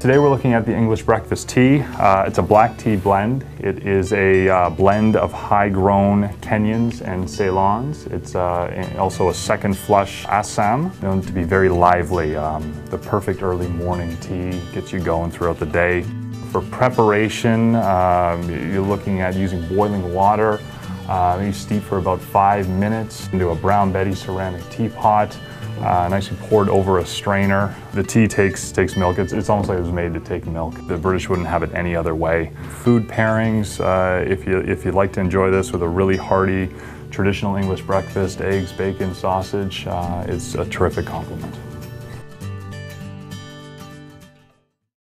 Today we're looking at the English breakfast tea. Uh, it's a black tea blend. It is a uh, blend of high-grown Kenyans and Ceylons. It's uh, also a second flush Assam, known to be very lively. Um, the perfect early morning tea gets you going throughout the day. For preparation, um, you're looking at using boiling water. Uh, you steep for about five minutes into a Brown Betty ceramic teapot uh, nicely poured over a strainer. The tea takes, takes milk. It's, it's almost like it was made to take milk. The British wouldn't have it any other way. Food pairings, uh, if, you, if you'd like to enjoy this with a really hearty traditional English breakfast, eggs, bacon, sausage, uh, it's a terrific complement.